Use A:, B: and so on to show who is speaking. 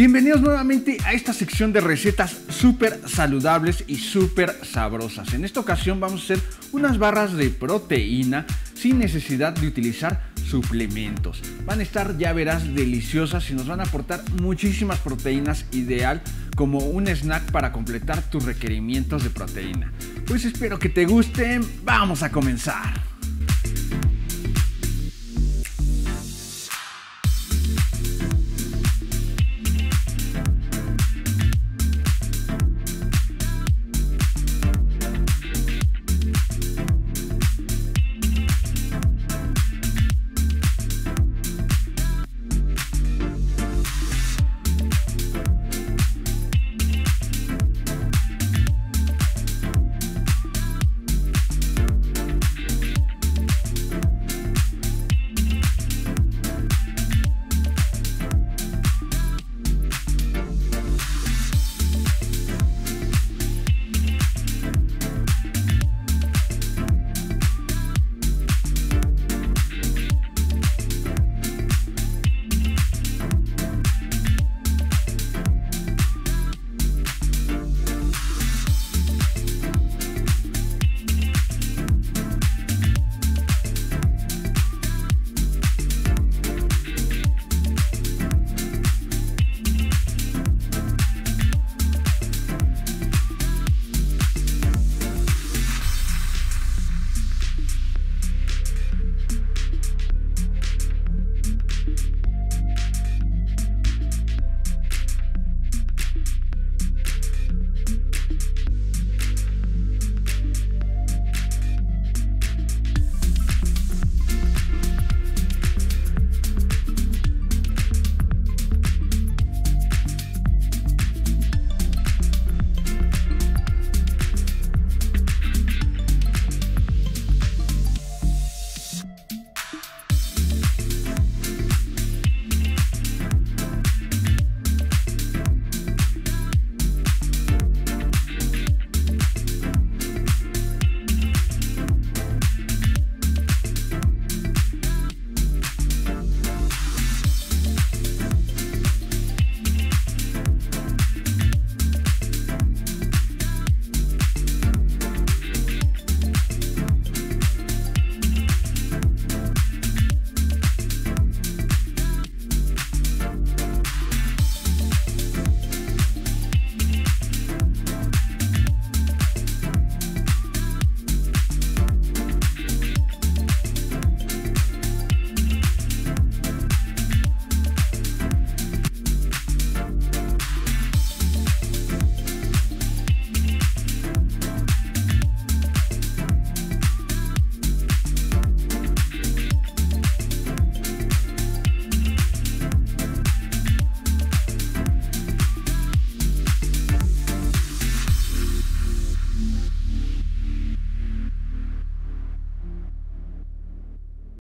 A: Bienvenidos nuevamente a esta sección de recetas súper saludables y súper sabrosas. En esta ocasión vamos a hacer unas barras de proteína sin necesidad de utilizar suplementos. Van a estar, ya verás, deliciosas y nos van a aportar muchísimas proteínas ideal como un snack para completar tus requerimientos de proteína. Pues espero que te gusten, vamos a comenzar.